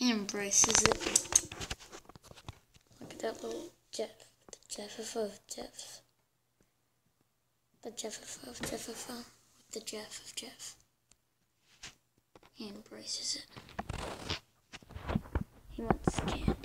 embraces it. Look at that little Jeff. The Jeff of Jeff. The Jeff of Jeff uh, with the Jeff of Jeff. He embraces it. He wants candy.